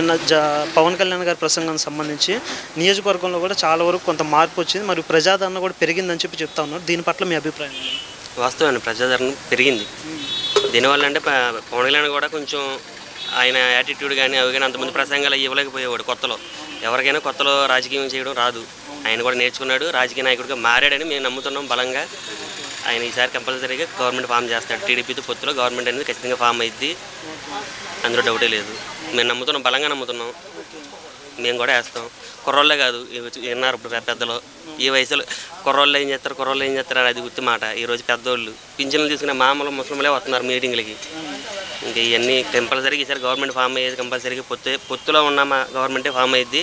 నిన్న పవన్ కళ్యాణ్ గారి ప్రసంగానికి సంబంధించి నియోజకవర్గంలో కూడా చాలా వరకు కొంత మార్పు వచ్చింది. మరియు ప్రజాదరణ కూడా పెరిగిందని చెప్పి చెప్తా ఉన్నారు. దీని పట్ల మీ అభిప్రాయం ఏంటి? వాస్తవాన్ని ప్రజాదరణ పెరిగింది. దీనివల్ల అంటే పవన్ కళ్యాణ్ కూడా కొంచెం ఆయన యాటిట్యూడ్ కానీ అవి కానీ అంతమంది ప్రసంగాలు ఇవ్వలేకపోయేవాడు కొత్తలో. ఎవరికైనా కొత్తలో రాజకీయం చేయడం రాదు. ఆయన కూడా నేర్చుకున్నాడు రాజకీయ నాయకుడిగా మారాడని మేము నమ్ముతున్నాం బలంగా. ఆయన ఈసారి కంపల్సరీగా గవర్నమెంట్ ఫామ్ చేస్తాడు. టీడీపీతో పొత్తులో గవర్నమెంట్ అనేది ఖచ్చితంగా ఫామ్ అయింది అందులో డౌటే లేదు. మేము నమ్ముతున్నాం బలంగా నమ్ముతున్నాం. మేము కూడా వేస్తాం. కుర్రోళ్ళే కాదు విన్నారు ఇప్పుడు పెద్దలు. ఈ వయసులో కుర్రోళ్ళు ఏం చేస్తారు కుర్రోళ్ళు ఏం చేస్తారు అది గుర్తు మాట. ఈరోజు పెద్దోళ్ళు పింఛన్లు తీసుకునే మామూలు ముస్లింలే వస్తున్నారు మీటింగ్లకి. ఇంకా ఇవన్నీ కంపల్సరీగా ఈసారి గవర్నమెంట్ ఫామ్ అయ్యేది కంపల్సరీగా పొత్తు పొత్తులో ఉన్న మా గవర్నమెంటే ఫామ్ అయ్యింది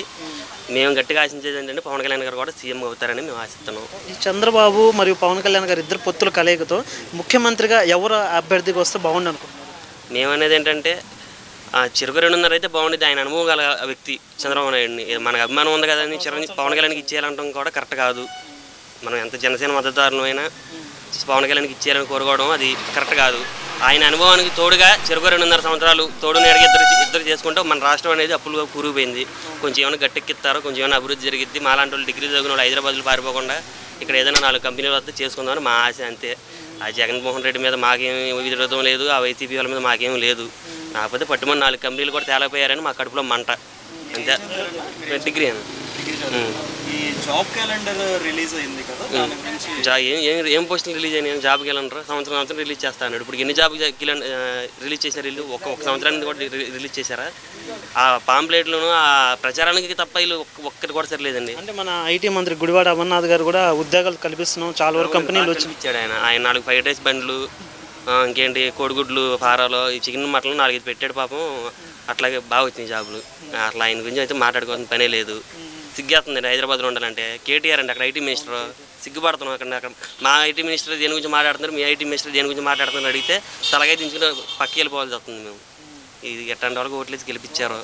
మేము గట్టిగా ఆశించేది ఏంటంటే పవన్ కళ్యాణ్ గారు కూడా సీఎం అవుతారని మేము ఆశిస్తున్నాం. ఈ చంద్రబాబు మరియు పవన్ కళ్యాణ్ గారు ఇద్దరు పొత్తుల కలయికతో ముఖ్యమంత్రిగా ఎవరు అభ్యర్థిగా వస్తే బాగుండు అనుకుంటున్నారు? మేమనేది ఏంటంటే ఆ చిరుకు రెండున్నర అయితే బాగుండేది. ఆయన అనుభవం గల వ్యక్తి చంద్రబాబు నాయుడిని. మనకు అభిమానం ఉంది కదని చిరంజీవి పవన్ కళ్యాణ్కి ఇచ్చేయాలంటాం కూడా కరెక్ట్ కాదు. మనం ఎంత జనసేన మద్దతుదారులమైనా పవన్ కళ్యాణ్కి ఇచ్చారని కోరుకోవడం అది కరెక్ట్ కాదు. ఆయన అనుభవానికి తోడుగా చిరుకు రెండున్నర సంవత్సరాలు తోడు నేడగా ఇద్దరు ఇద్దరు చేసుకుంటే మన రాష్ట్రం అనేది అప్పులుగా కూరుకుపోయింది. కొంచెం ఏమైనా గట్టెక్కిస్తారో కొంచెం ఏమైనా అభివృద్ధి జరిగిద్ది. మాలాంటి వాళ్ళు డిగ్రీ చదివిన వాళ్ళు హైదరాబాద్లో పారిపోకుండా ఇక్కడ ఏదైనా నాలుగు కంపెనీలు వస్తే చేసుకుందామని మా ఆశ అంతే. ఆ జగన్మోహన్ రెడ్డి మీద మాకేమీ విరోధం లేదు ఆ వైసీపీ వాళ్ళ మీద మాకేం లేదు. కాకపోతే పట్టుమని నాలుగు కంపెనీలు కూడా తేలపోయారని మా కడుపులో మంట. అంతే. డిగ్రీ అని ఈ జాబ్ క్యాలెండర్ రిలీజ్ అయింది కదా దాని గురించి జా ఏం ఏం ఏం పోస్టులు రిలీజ్ అయినాయి? జాబ్కి వెళ్ళంటారు సంవత్సరం సంవత్సరం రిలీజ్ చేస్తా అన్నాడు ఇప్పుడు ఎన్ని జాబ్ రిలీజ్ చేశారు వీళ్ళు? ఒక ఒక సంవత్సరానికి కూడా రిలీజ్ చేశారా? ఆ పాంప్లెట్లను ఆ ప్రచారానికి తప్ప వీళ్ళు ఒక్క- ఒక్కటి కూడా సరిలేదండి. అంటే మన ఐటీ మంత్రి గుడివాడ అమర్నాథ్ గారు కూడా ఉద్యోగాలు కల్పిస్తున్నాం. చాలా వరకు కంపెనీలు వచ్చి ఇచ్చాడు ఆయన. ఆయన నాలుగు ఫ్రైడ్ రైస్ బండ్లు ఇంకేంటి కోడిగుడ్లు ఫారాలు ఈ చికెన్ మటన్లు నాలుగైదు పెట్టాడు పాపం. అట్లాగే బాగా వచ్చినాయి జాబులు. అట్లా ఆయన గురించి అయితే మాట్లాడుకోవాల్సిన పనే లేదు. సిగ్గేస్తుంది హైదరాబాద్లో ఉండాలంటే. కేటీఆర్ అండి అక్కడ ఐటీ మినిస్టర్. సిగ్గుపడుతున్నాం అక్కడ అక్కడ మా ఐటీ మినిస్టర్ దేని గురించి మాట్లాడుతున్నారు మీ ఐటీ మినిస్టర్ దేని గురించి మాట్లాడుతున్నారు అడిగితే తలగై దించుకుని పక్కకి వెళ్ళిపోవాల్సి వస్తుంది మేము. ఇది ఎట్లాంటి వరకు ఓట్లేసి గెలిపించారు.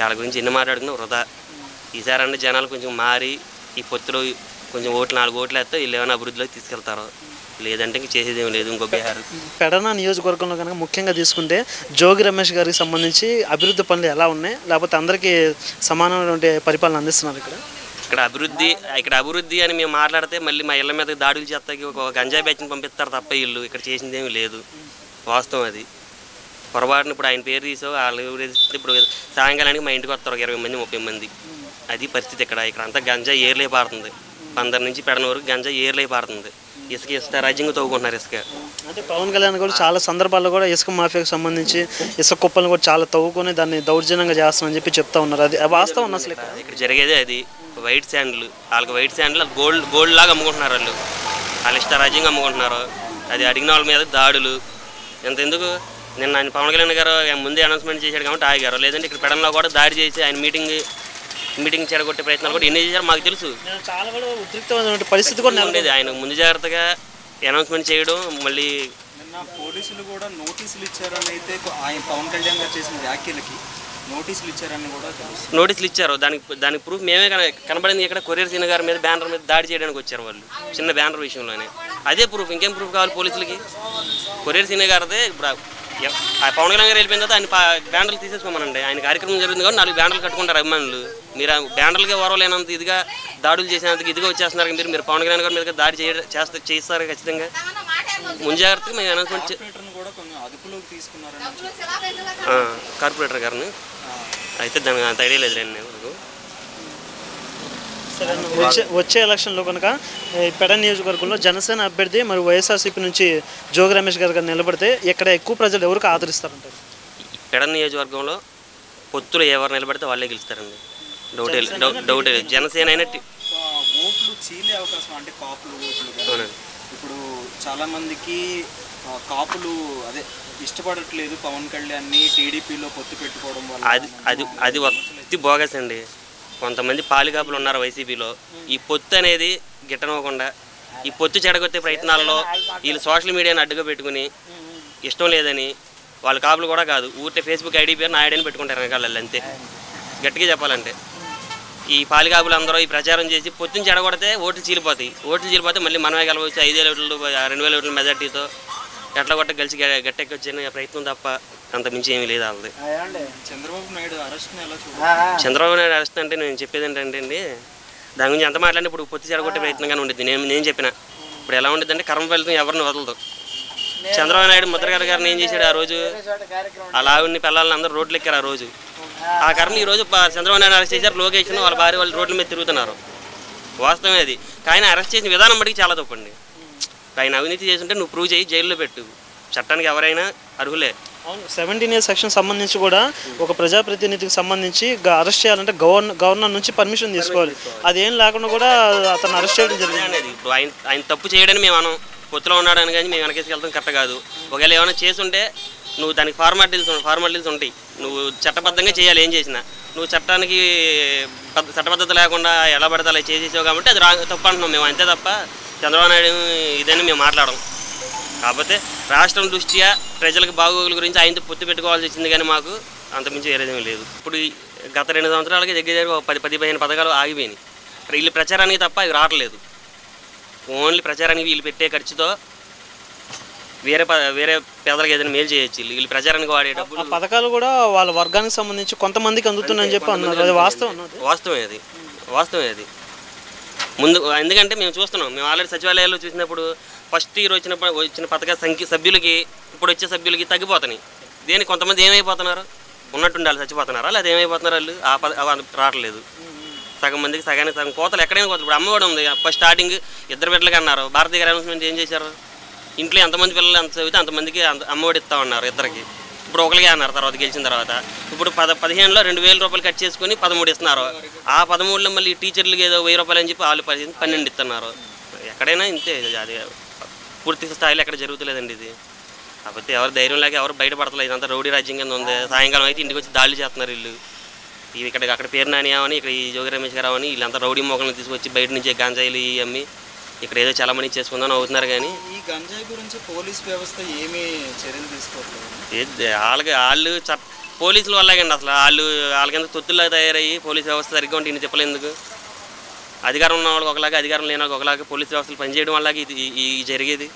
వాళ్ళ గురించి ఎన్ని మాట్లాడుకున్నా వృధా. ఈసారి అంటే జనాలు కొంచెం మారి ఈ పొత్తులో కొంచెం ఓట్లు నాలుగు ఓట్లు వేస్తే వీళ్ళు ఏమైనా అభివృద్ధిలోకి తీసుకెళ్తారు. లేదంటే ఇంక చేసేది ఏం లేదు ఇంకో బీహార్. పెడన నియోజకవర్గంలో కనుక ముఖ్యంగా తీసుకుంటే జోగి రమేష్ గారికి సంబంధించి అభివృద్ధి పనులు ఎలా ఉన్నాయి? లేకపోతే అందరికీ సమానమైనటువంటి పరిపాలన అందిస్తున్నారు ఇక్కడ? ఇక్కడ అభివృద్ధి ఇక్కడ అభివృద్ధి అని మేము మాట్లాడితే మళ్ళీ మా ఇళ్ళ మీద దాడులు చేస్తాకి ఒక గంజాయి బ్యాచ్ని పంపిస్తారు తప్ప ఇల్లు ఇక్కడ చేసింది ఏమీ లేదు. వాస్తవం అది. పొరపాటున ఇప్పుడు ఆయన పేరు తీసో వాళ్ళు ఇప్పుడు సాయంకాలానికి మా ఇంటికి వస్తారు ఒక ఇరవై మంది ముప్పై మంది. అది పరిస్థితి ఇక్కడ. ఇక్కడ అంతా గంజాయి ఏర్లే పారుతుంది. పందర్ నుంచి పెడన వరకు గంజాయి ఏర్లే పారుతుంది. ఇసుక ఇసుక రాజ్యంగా తవ్వుకుంటున్నారు ఇసుక. అంటే పవన్ కళ్యాణ్ కూడా చాలా సందర్భాల్లో కూడా ఇసుక మాఫియాకు సంబంధించి ఇసుక కుప్పలను కూడా చాలా తవ్వుకొని దాన్ని దౌర్జన్యంగా చేస్తామని చెప్పి చెప్తా ఉన్నారు. అది వాస్తవం అసలు ఇక్కడ? జరిగేదే అది. వైట్ శాండ్లు. వాళ్ళకి వైట్ శాండ్లు గోల్డ్ గోల్డ్ లాగా అమ్ముకుంటున్నారు వాళ్ళు. వాళ్ళు ఇష్టరాజ్యంగా అమ్ముకుంటున్నారు. అది అడిగిన వాళ్ళ మీద దాడులు. ఎంత ఎందుకు? నిన్న ఆయన పవన్ కళ్యాణ్ గారు ముందే అనౌన్స్మెంట్ చేశాడు కాబట్టి ఆగారు. లేదంటే ఇక్కడ పెడంలో కూడా దాడి చేసి ఆయన మీటింగ్ మీటింగ్ చెడగొట్టే ప్రయత్నాలు కూడా ఎన్ని చేశారో మాకు తెలుసు. నేను చాలా కూడా ఉద్రిక్తమైన పరిస్థితి కూడా. ఉండేది. ఆయన ముందు జాగ్రత్తగా అనౌన్స్మెంట్ చేయడం మళ్ళీ నిన్న పోలీసులు కూడా నోటీసులు ఇచ్చారని అయితే ఆయన పవన్ కళ్యాణ్ గారు చేసిన వ్యాఖ్యలకి నోటీసులు ఇచ్చారని కూడా తెలుసు. నోటీసులు ఇచ్చారు. దానికి దానికి ప్రూఫ్ మేమే కన- కనబడింది ఇక్కడ కొరియర్ సీన్ గారి మీద బ్యానర్ మీద దాడి చేయడానికి వచ్చారు వాళ్ళు చిన్న బ్యానర్ విషయంలోనే. అదే ప్రూఫ్. ఇంకేం ప్రూఫ్ కావాలి పోలీసులకి? కొరియర్ సీన్ గారిదే ఇప్పుడు పవన్ కళ్యాణ్ గారు వెళ్ళిపోయిన తర్వాత ఆయన బ్యానర్లు తీసేసుకోమనండి. ఆయన కార్యక్రమం జరుగుతుంది కాబట్టి నాలుగు బ్యానర్లు కట్టుకుంటారు అభిమానులు. మీరు ఆ బ్యానర్లకి ఓరవలేనంత ఇదిగా దాడులు చేసినంత ఇదిగా వచ్చేస్తున్నారు మీరు. మీరు పవన్ కళ్యాణ్ గారి మీద దాడి చేస్తే చేస్తారు ఖచ్చితంగా. ముంజాగ్రత్తగా మేము అనౌన్స్మెంట్ కార్పొరేటర్ గారిని. అయితే దానికి అంత ఐడియా లేదు నేను. వచ్చే వచ్చే ఎలక్షన్లో కనుక పెడ నియోజకవర్గంలో జనసేన అభ్యర్థి మరియు వైఎస్ఆర్సీపీ నుంచి జోగి రమేష్ గారు గారు నిలబడితే ఇక్కడ ఎక్కువ ప్రజలు ఎవరికి ఆదరిస్తారంటారు? పెడ నియోజకవర్గంలో పొత్తులు ఎవరు నిలబడితే వాళ్ళే గెలుస్తారండి. డౌటే డౌటే లేదు. జనసేన అయినా టి- ఆ, ఓట్లు చీలే అవకాశం అంటే కాపులు ఓట్లు ఇప్పుడు చాలా మందికి ఆ, కాపులు అదే ఇష్టపడట్లేదు పవన్ కళ్యాణ్ని టీడీపీలో పొత్తు పెట్టుకోవడం వల్ల అది అది అది వత్తి బోగస్ అండి. కొంతమంది పాలికాపులు ఉన్నారు వైసీపీలో. ఈ పొత్తు అనేది గిట్టనివ్వకుండా ఈ పొత్తు చెడగొట్టే ప్రయత్నాల్లో వీళ్ళు సోషల్ మీడియాని అడ్డుగా పెట్టుకుని ఇష్టం లేదని వాళ్ళ కాపులు కూడా కాదు. ఊరికే ఫేస్బుక్ ఐడి పేరు నాయుడని పెట్టుకుంటారు వెనకాల అంతే. గట్టిగా చెప్పాలంటే. ఈ పాలికాపులు అందరూ ఈ ప్రచారం చేసి పొత్తుని చెడగొడితే ఓట్లు చీలిపోతాయి. ఓట్లు చీలిపోతే మళ్ళీ మనమే గెలవచ్చు. ఐదు వేల ఓట్లు రెండు వేల ఓట్ల మెజార్టీతో ఎట్లా కొట్ట గెలిచి గట్టెక్కి వచ్చిన ప్రయత్నం తప్ప అంత మించి ఏమీ లేదు వాళ్ళది. చంద్రబాబు నాయుడు చూడాలి? చంద్రబాబు నాయుడు అరెస్ట్ అంటే నేను చెప్పేది ఏంటంటే అండి దాని గురించి ఎంత మాట్లాడినా ఇప్పుడు పొత్తి చెడగొట్టే ప్రయత్నంగానే ఉంటుంది నేను నేను చెప్పిన. ఇప్పుడు ఎలా ఉంటుంది అంటే కర్మ ఫలితం ఎవరిని వదలదు. చంద్రబాబు నాయుడు ముద్రగడ గారిని ఏం చేశాడు ఆ రోజు? అలా ఆవిడ్ని పిల్లల్ని అందరూ రోడ్లు ఎక్కారు ఆ రోజు. ఆ. కర్మ ఈ రోజు చంద్రబాబు నాయుడు అరెస్ట్ చేశారు లోకేష్ వాళ్ళ భార్య వాళ్ళు రోడ్ల మీద తిరుగుతున్నారు. వాస్తవమే అది. కానీ అరెస్ట్ చేసిన విధానం బట్టి చాలా తప్పండి ఆయన అవినీతి చేస్తుంటే నువ్వు ప్రూవ్ చేయి జైల్లో పెట్టు. చట్టానికి ఎవరైనా అర్హులే. అవును సెవెంటీన్ ఇయర్ సెక్షన్ సంబంధించి కూడా ఒక ప్రజాప్రతినిధికి సంబంధించి అరెస్ట్ చేయాలంటే గవర్న గవర్నర్ నుంచి పర్మిషన్ తీసుకోవాలి. అదేం లేకుండా కూడా అతను అరెస్ట్ చేయడం జరిగింది. ఇప్పుడు ఆయన ఆయన తప్పు చేయడని మేము అనం. పొత్తులో ఉన్నాడని కానీ మేము వెనకేసి వెళ్తాం కరెక్ట్ కాదు. ఒకవేళ ఏమైనా చేసుంటే నువ్వు దానికి ఫార్మాలిటీస్ ఫార్మాలిటీస్ ఉంటాయి. నువ్వు చట్టబద్ధంగా చేయాలి ఏం చేసినా. నువ్వు చట్టానికి చట్టబద్ధత లేకుండా ఎలా పడితే అలా చేసేసావు కాబట్టి అది రా తప్పు అంటున్నాం మేము. అంతే తప్ప చంద్రబాబు నాయుడు ఇదని మేము మాట్లాడడం కాకపోతే రాష్ట్రం దృష్ట్యా ప్రజలకు బాగోగుల గురించి ఆయనతో పొత్తు పెట్టుకోవాల్సి వచ్చింది కానీ మాకు అంతమించి వేరేదేమీ లేదు. ఇప్పుడు ఈ గత రెండు సంవత్సరాలకి దగ్గర దగ్గర ఒక పది పది పదిహేను పథకాలు ఆగిపోయినాయి. వీళ్ళు ప్రచారానికి తప్ప అవి రావట్లేదు. ఓన్లీ ప్రచారానికి వీళ్ళు పెట్టే ఖర్చుతో వేరే వేరే పేదలకు ఏదైనా మేలు చేయొచ్చు వీళ్ళు. ప్రచారానికి వాడే ఆ డబ్బులు పథకాలు కూడా వాళ్ళ వర్గానికి సంబంధించి కొంతమందికి అందుతున్నాయని చెప్పి అన్నారు. అది వాస్తవం వాస్తవమే అది. వాస్తవమే అది. ముందు ఎందుకంటే మేము చూస్తున్నాం. మేము ఆల్రెడీ సచివాలయాల్లో చూసినప్పుడు ఫస్ట్ ఇయర్ వచ్చిన వచ్చిన పథక సంఖ్య సభ్యులకి ఇప్పుడు వచ్చే సభ్యులకి తగ్గిపోతున్నాయి. దేనికి కొంతమంది ఏమైపోతున్నారు? ఉన్నట్టుండాలి చచ్చిపోతున్నారా? లేదా ఏమైపోతున్నారు వాళ్ళు? ఆ పద రావట్లేదు. సగం మందికి సగానికి సగం కోతలు ఎక్కడైనా కోతలు. ఇప్పుడు అమ్మఒడి ఉంది. ఫస్ట్ స్టార్టింగ్ ఇద్దరు బిడ్డలకి అన్నారు. భారతీయ గారి అనౌన్స్మెంట్ ఏం చేశారు? ఇంట్లో ఎంతమంది పిల్లలు ఎంత చదివితే అంతమందికి అంత అమ్మఒడి ఇస్తామన్నారు ఇద్దరికి. ఇప్పుడు ఒకరికి అన్నారు తర్వాత గెలిచిన తర్వాత. ఇప్పుడు పద పదిహేనులో రెండు వేల రూపాయలు కట్ చేసుకొని పదమూడు ఇస్తున్నారు. ఆ పదమూడులో మళ్ళీ టీచర్లకి ఏదో వెయ్యి రూపాయలు అని చెప్పి వాళ్ళు పదిహేను పన్నెండు ఇస్తున్నారు. ఎక్కడైనా ఇంతే అది పూర్తి స్థాయిలో ఎక్కడ జరుగుతలేదండి ఇది. కాకపోతే ఎవరు ధైర్యం లేక ఎవరు బయటపడతలేదు. ఇదంతా రౌడీ రాజ్యం కింద ఉంది. సాయంకాలం అయితే ఇంటికి వచ్చి దాడులు చేస్తున్నారు వీళ్ళు. ఇవి ఇక్కడ అక్కడ పేరు నాని అని ఇక్కడ ఈ జోగి రమేష్ గారు అని వీళ్ళంతా రౌడీ మొక్కలను తీసుకొచ్చి బయట నుంచి గాంజాయిలు ఇవి అమ్మి ఇక్కడ ఏదో చాలా మంది చేసుకుందాం అవుతున్నారు కానీ ఈ గంజాయి గురించి పోలీస్ వ్యవస్థ ఏమీ చర్యలు తీసుకోవట్లేదు? వాళ్ళకి వాళ్ళు పోలీసుల వల్లేకండి అసలు. వాళ్ళు వాళ్ళకింత తొత్తుల్లాగా తయారయ్యి పోలీస్ వ్యవస్థ సరిగ్గా ఉంటే ఇన్ని చెప్పలేదు ఎందుకు? అధికారం ఉన్న వాళ్ళకి ఒకలాగా అధికారం లేని వాళ్ళకి ఒకలాగా పోలీస్ వ్యవస్థలు పనిచేయడం వల్ల ఇది ఈ జరిగేది.